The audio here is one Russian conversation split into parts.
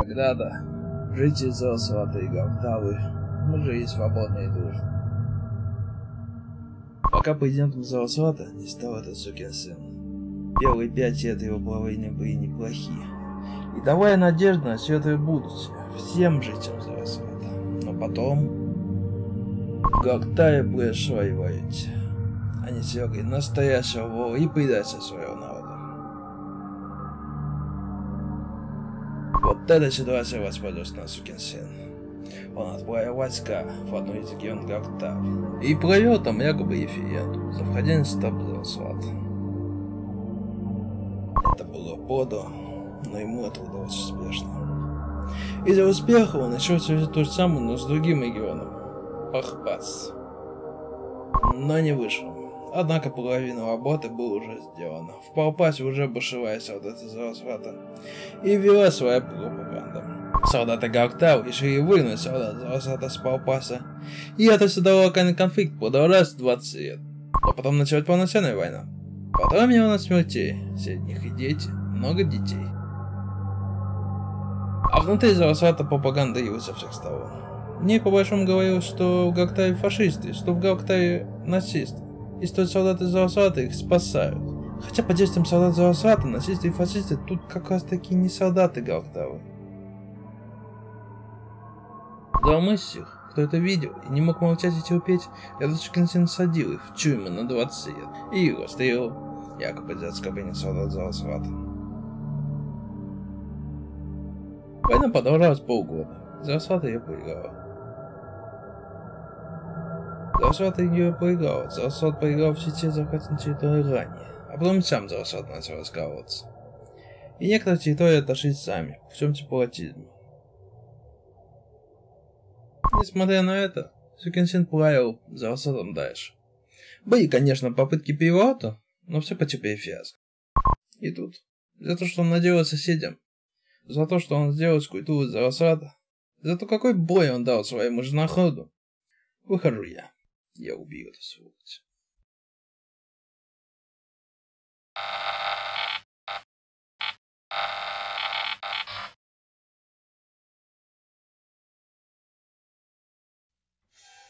Когда-то жители Золосоватой Галтавы мы жили свободно и. Пока президентом Золосовата не стал этот сукин сын. Первые пять лет его правления были неплохие. И давая надежду на светлое будущее всем жителям Золосовата. Но потом... Галтая пришла и воить. Они свергли настоящего и предателя своего народа. Эта ситуация воспользовался на сукин сын. Он отправил войска в одну из регионов Гактав и провел там якобы референдум за вхождение в Стабзасват. Это было подло, но ему это удалось успешно. Из-за успеха он решил совершить то же самое, но с другим регионом – Пахпац. Но не вышло. Однако половина работы была уже сделана. В Палпасе уже бушевая солдаты Зарасвата и вела своя пропаганда. Солдаты Гауктау решили выгнать солдат Зарасвата с Палпаса, и это создало локальный конфликт, продолжался 20 лет. А потом началась полноценная война. Потом миллиона смертей, среди них и дети, много детей. А внутри Зарасвата пропаганда его со всех сторон. Мне по большому говорилось, что в Гактае фашисты, что в Гактае нацисты и что солдаты Зарасвата их спасают. Хотя по действиям солдат Зарасвата, нацисты и фашисты тут как раз таки не солдаты Галтавы. Да мысль их, кто это видел и не мог молчать и терпеть, сукин садил их в тюрьму на 20 лет и его стрелил, якобы за оскорбление солдат Зарасвата. Война продолжалась полгода. Зарасвата ее проиграла. Зарасват ее проиграл. Зарасват проиграл все те захваченные территории ранее. А потом сам Зарасват начал раскалываться. И некоторые территории отошли сами, путем сепаратизма. Несмотря на это, Сукинсин правил Зарасватом дальше. Были, конечно, попытки переворота, но все потерпели фиаско. И тут, за то, что он наделал соседям, за то, что он сделал с культурой Зарасвата, за то, какой бой он дал своему женоходу, выхожу я. Я убью эту сволочь.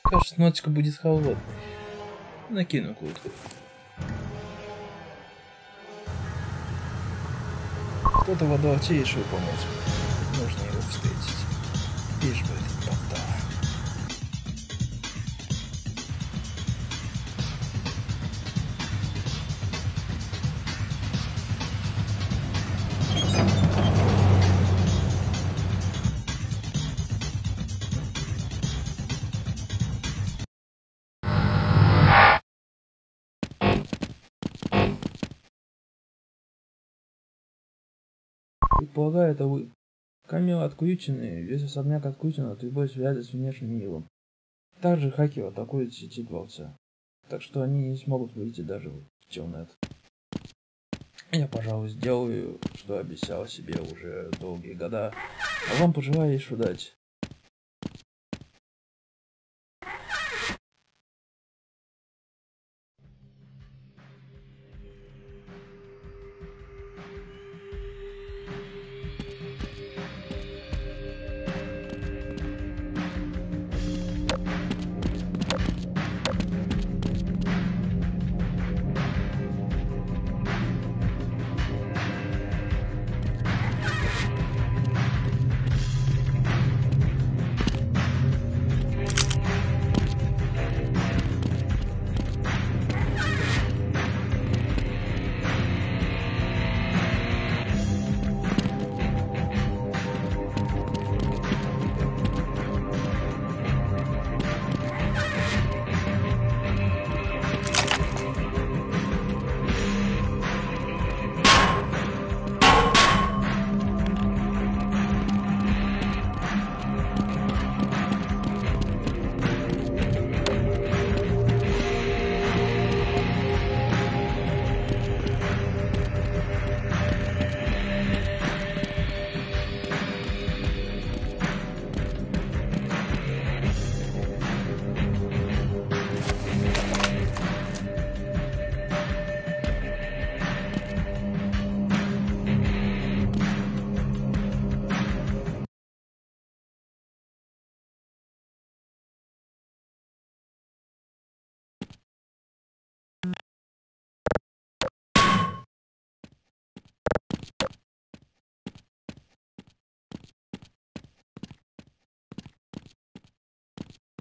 Кажется, ночка будет холодной. Накину куртку. Кто-то во дворце решил помочь. Нужно его встретить. Лишь бы это не Предполагаю, это вы. Камера отключены, весь особняк отключен от любой связи с внешним миром. Также хакеры атакуют сети дворца. Так что они не смогут выйти даже в телнет. Я, пожалуй, сделаю, что обещал себе уже долгие года. А вам пожелаю лишь удачи.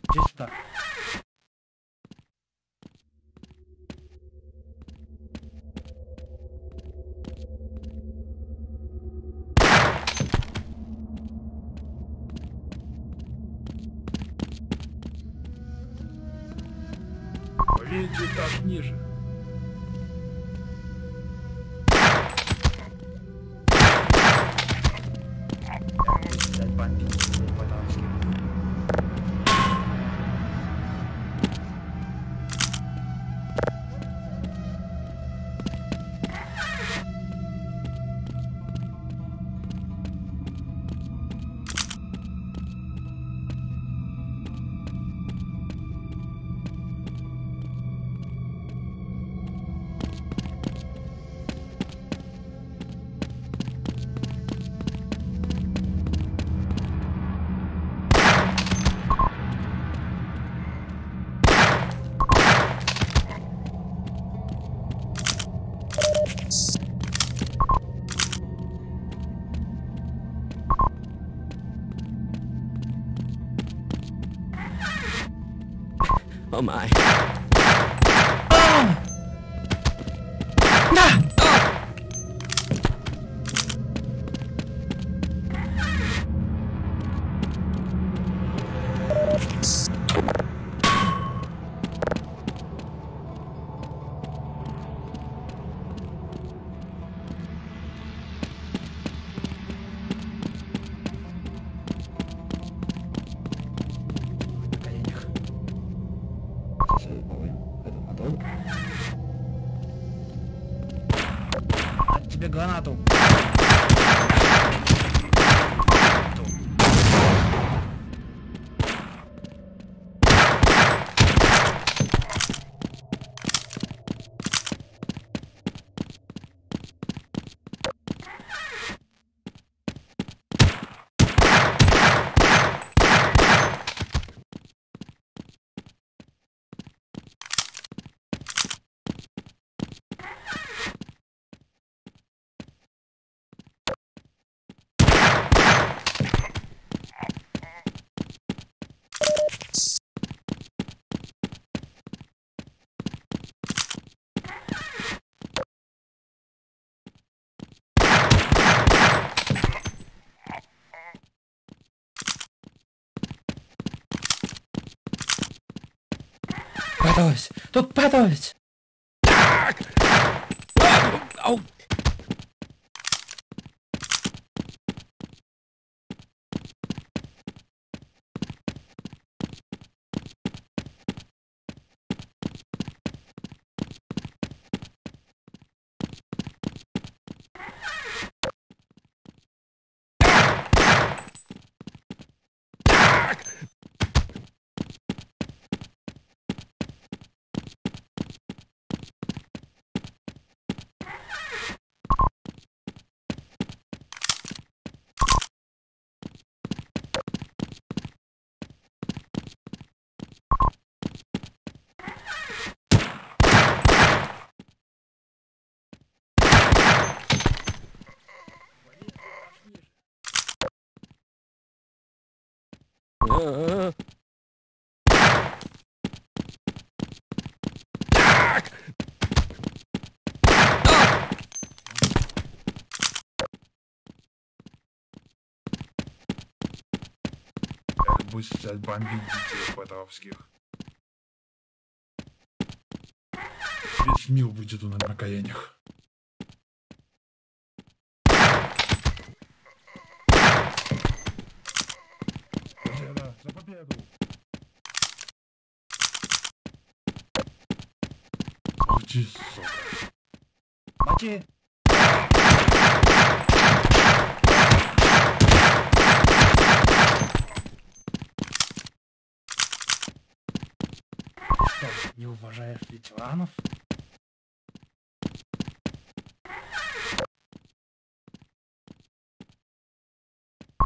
Пожалуйста. Полейте этаж ниже. Oh my. Orfanato. Тебе гранату. Падать! Тут падать! Ау! Бы взять бомбить детей потовских. Весь мир будет у нас на коленях. Ты, сука. Мочи! Что, не уважаешь ветеранов?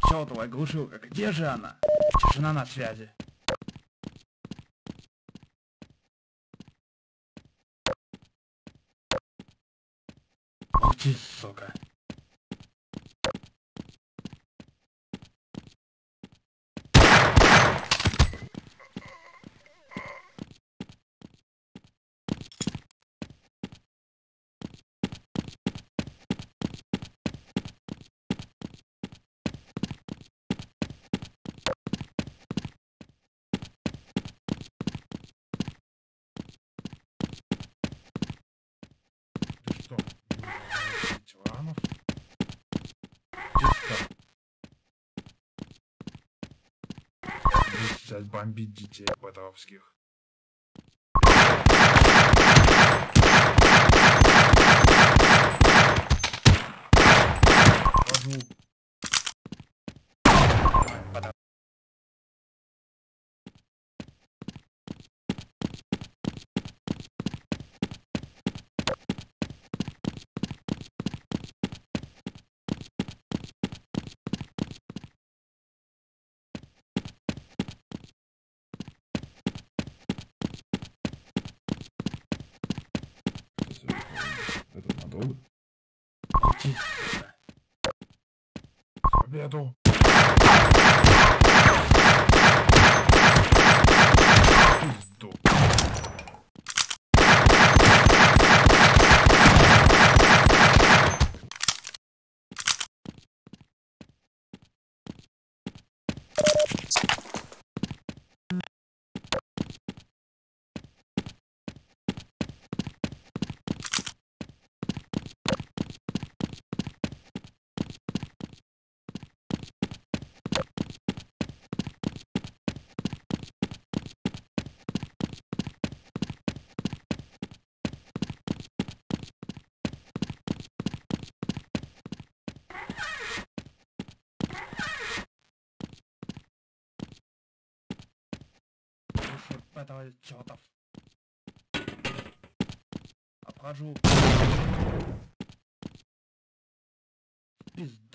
Все, твоя глушилка, где же она? Тишина на связи. Ух ты, сука. Начать бомбить детей Петровских. Хожу. Это этого чёртов. Обхожу. В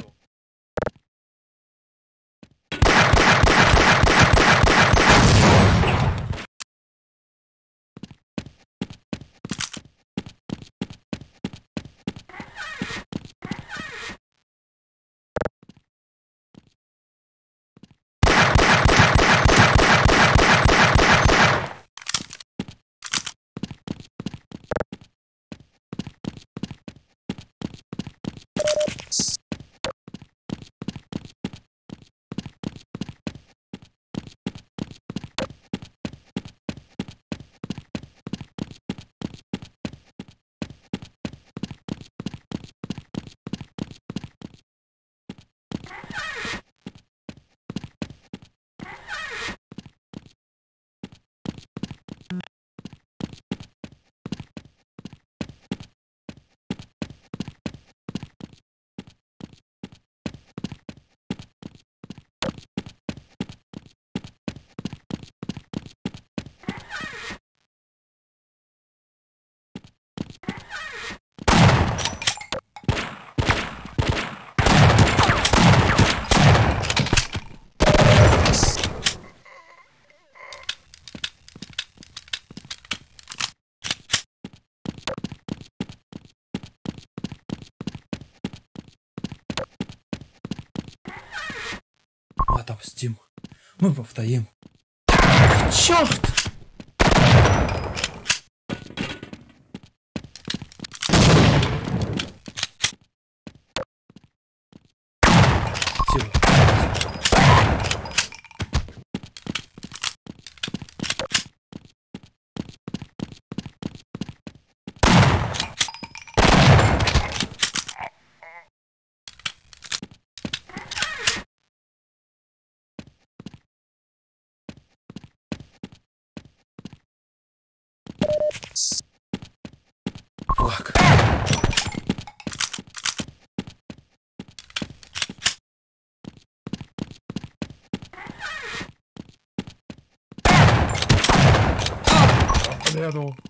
Отомстим. Мы повторим. Черт! 告白。ありがとう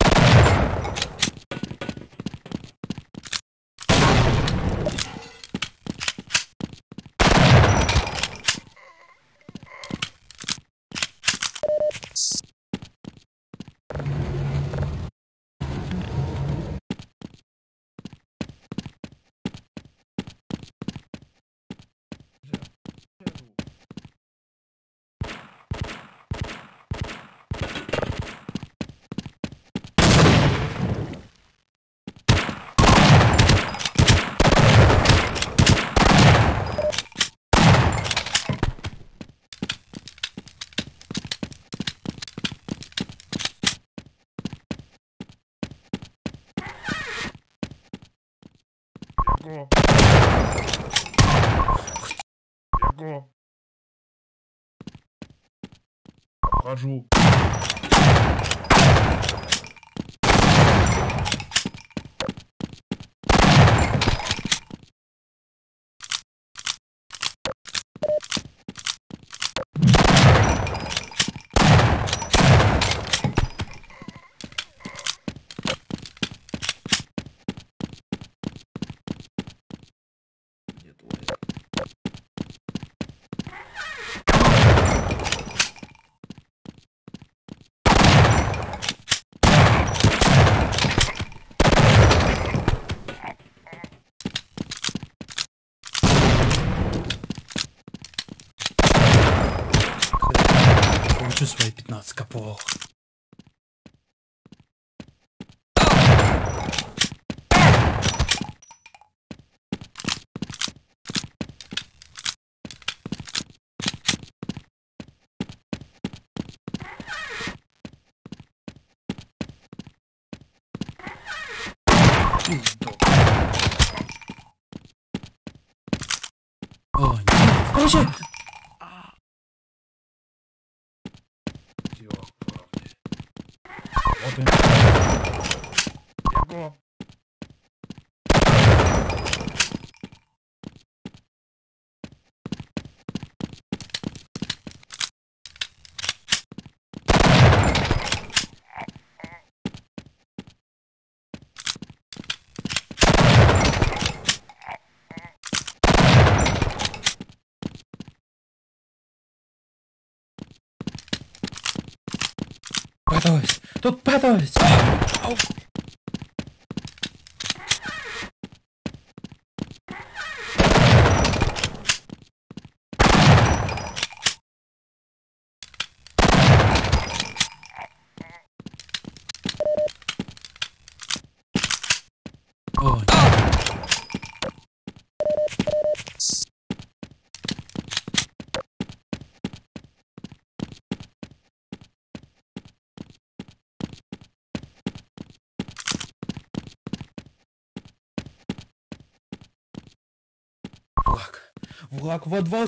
Rajo. О, нет. Короче, Ёпрст. Вот он. Бегу. Готовить. Тут готовить. О, palauk, vad va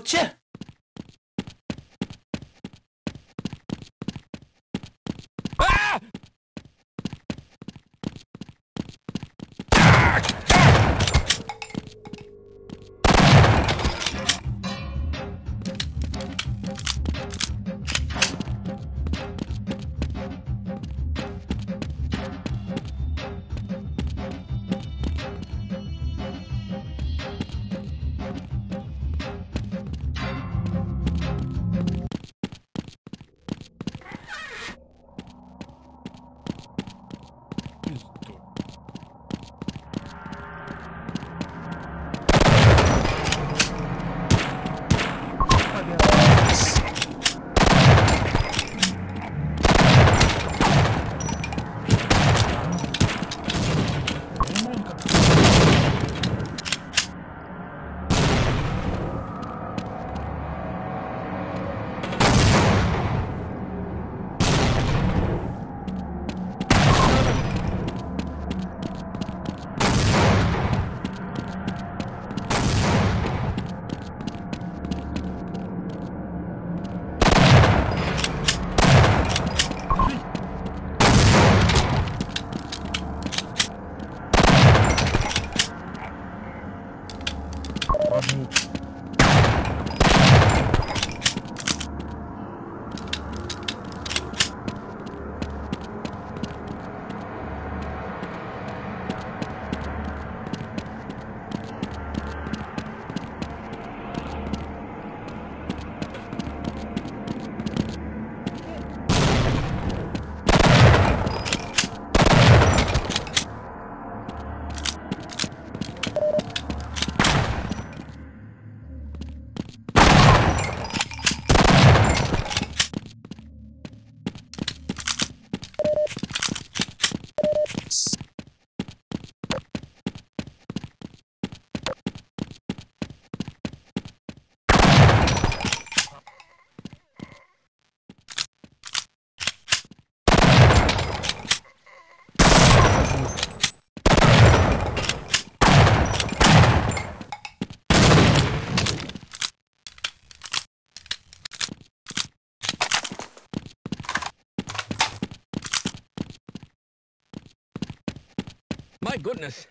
My goodness.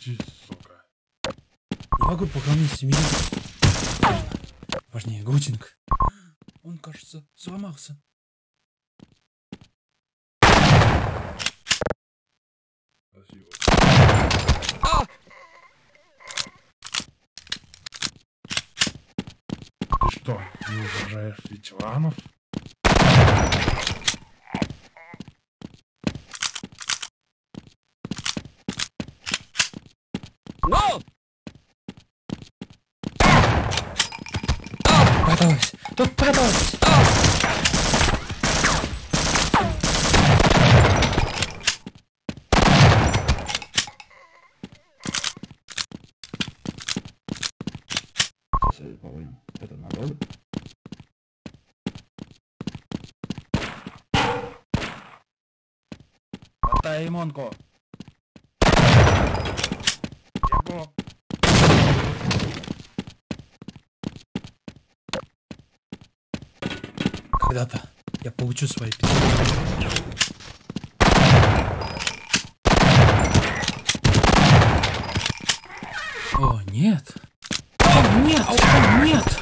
Молчи, сука. Не могу вместе меня. Важнее, Гутинг. Он, кажется, сломался. Спасибо. Ah! Ты что, не уважаешь ветеранов? Podpadać! Zajebałem pedał na dole. Daj, Monko! Когда-то я получу свои нет. О, нет. О, нет.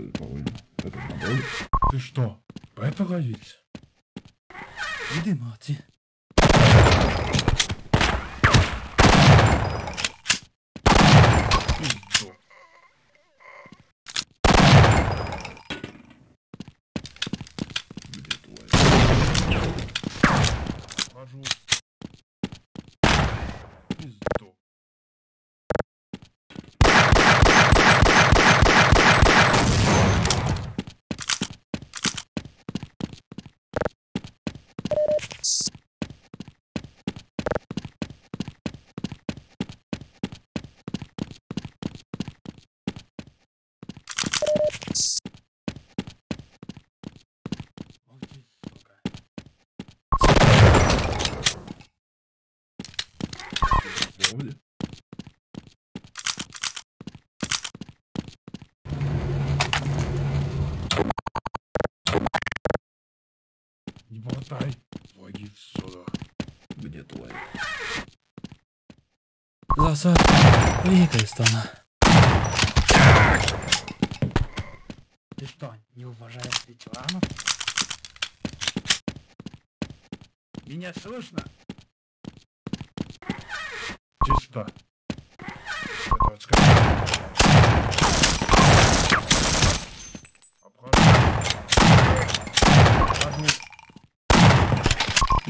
Сосед полынь. Это народу? Ты что, бета ловить? Иди, мати. Пизду. Где туалет? Хожу. Пизду. Молчи, сука. Здоровье. Болтай. Войди сюда. Где туалет? Ласа. Великая страна. Ты что, не уважаешь ветеранов? Меня слышно? Чисто. Это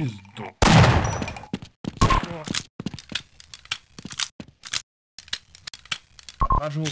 Пизду. Бегу. Обхожу.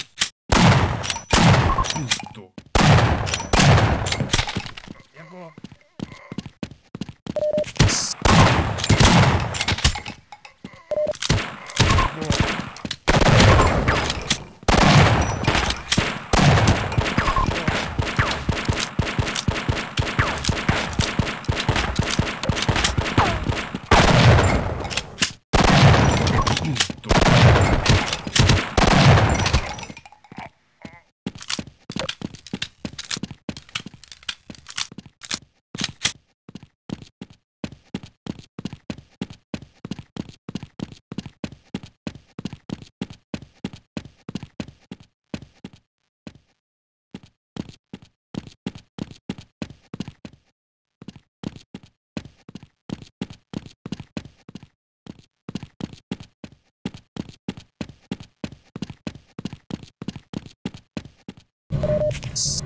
О,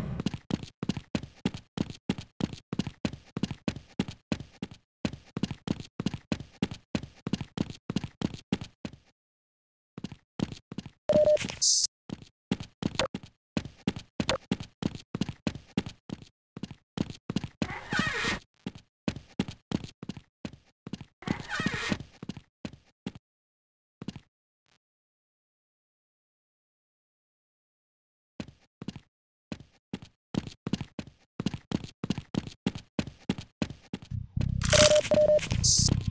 you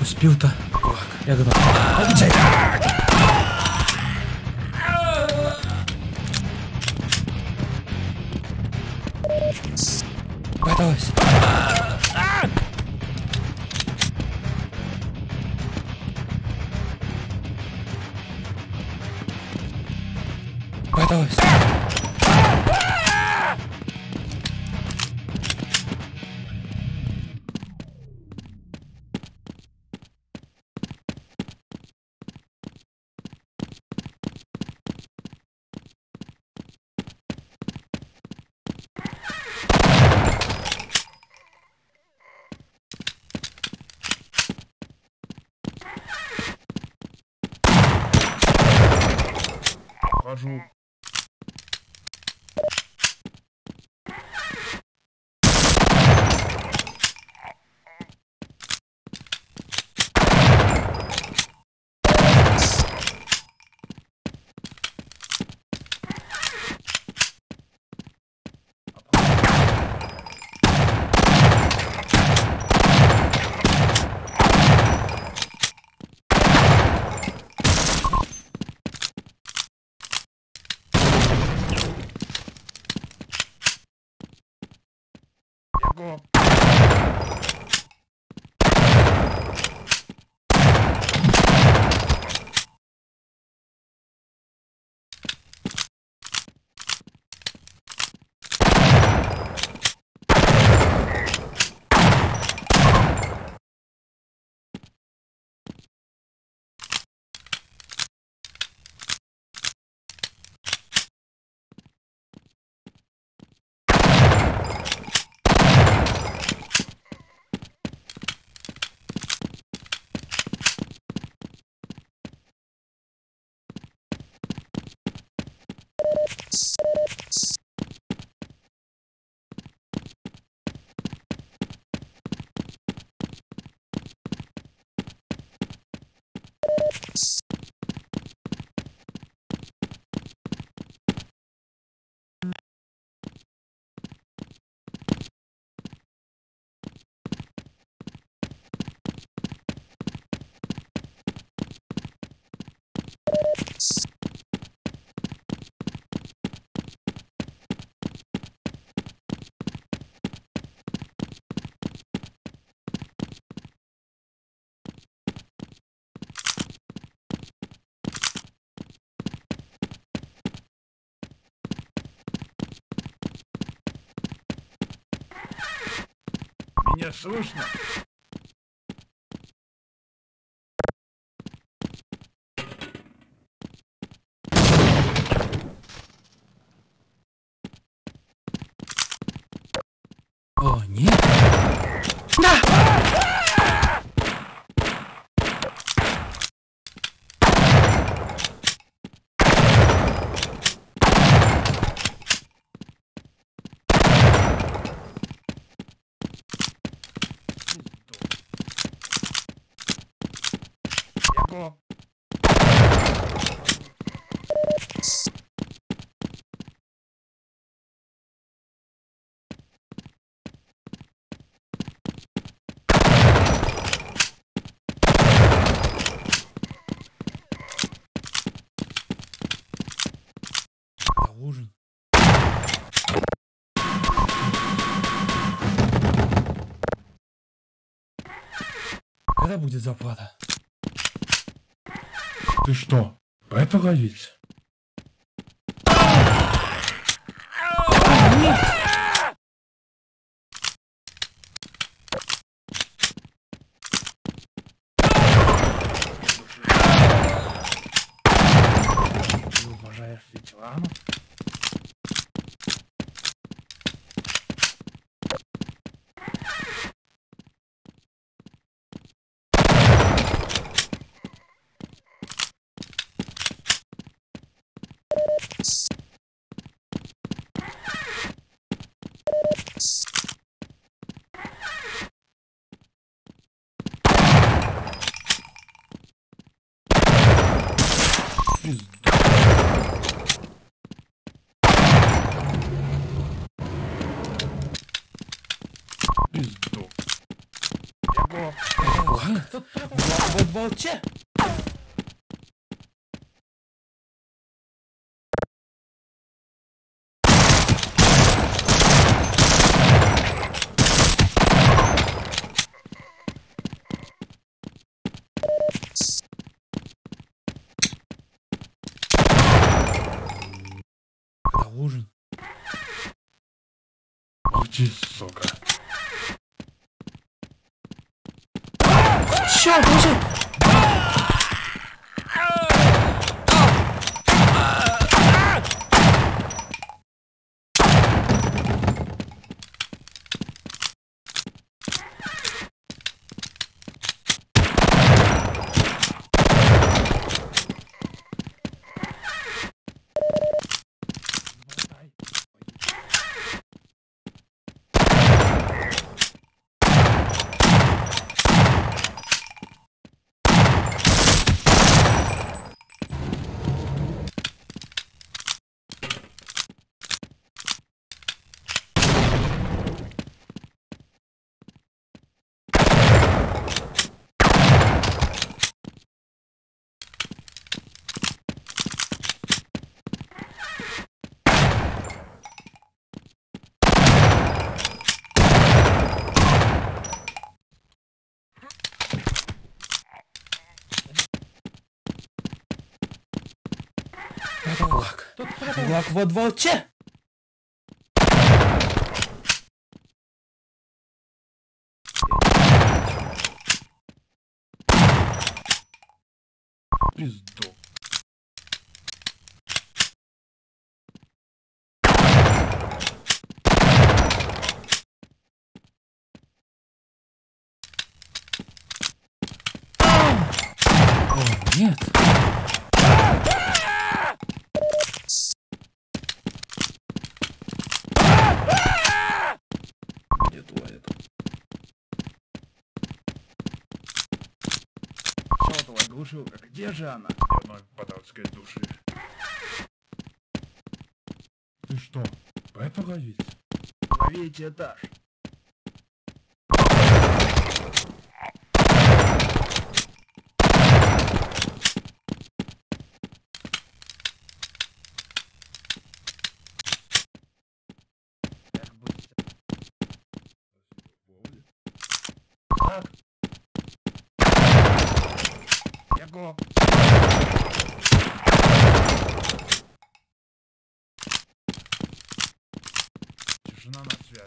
и бутылку спирта. Я готов. Хожу. Меня слышно? О, нет. Яко. На ужин. Когда будет зарплата? Ты что, Пеппа ловить? Ты уважаешь ветеранов? Пизду. Яко. Вот волче! Когда ужин? Молчи, сука. 都是 Влак. Влак, вот волче! Пизду. О, нет. Где твоя Глушилка, где же она? одной податской души. Ты что, Пеппа ловить? Ловите этаж. Как быть? Так, Яко. Тишина на связи.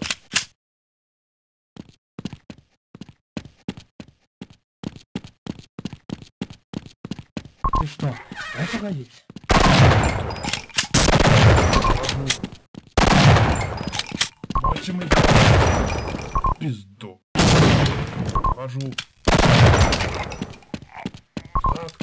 ты что, Пеппа ловить? Мочим их. Пизду. Хожу. сбил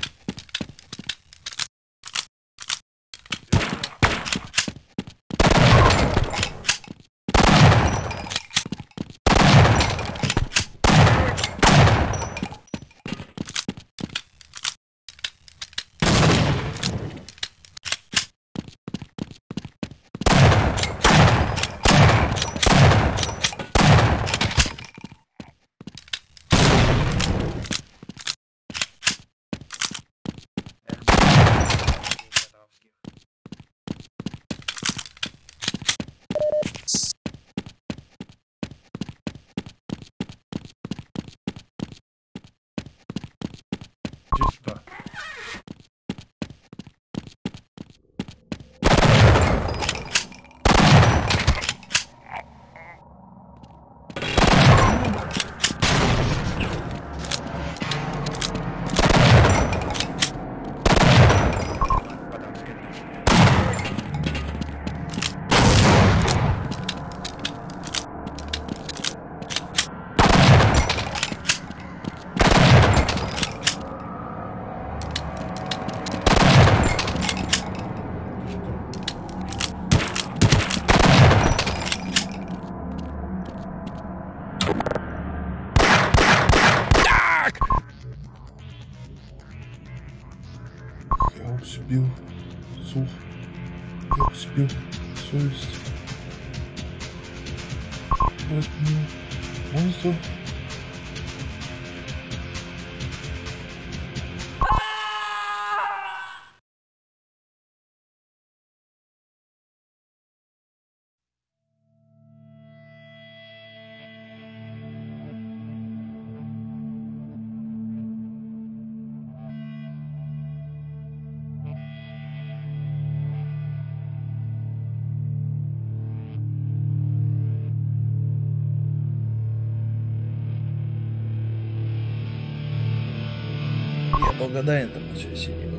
благодарен тому священнику.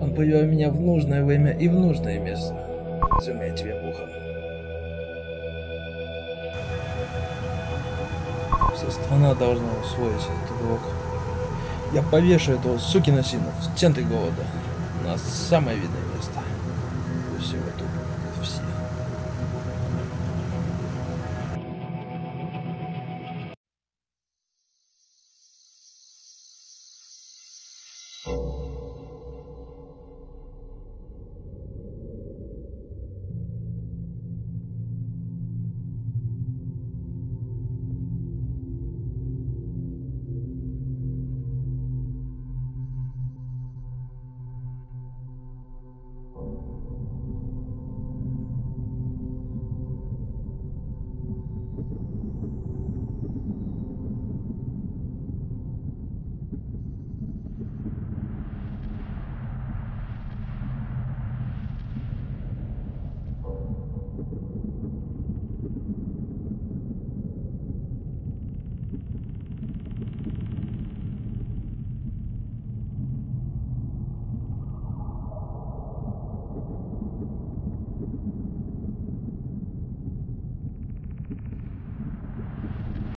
Он привел меня в нужное время и в нужное место. Земля тебе пухом. Вся страна должна усвоить этот урок. Я повешу этого сукина сына в центре города на самое видное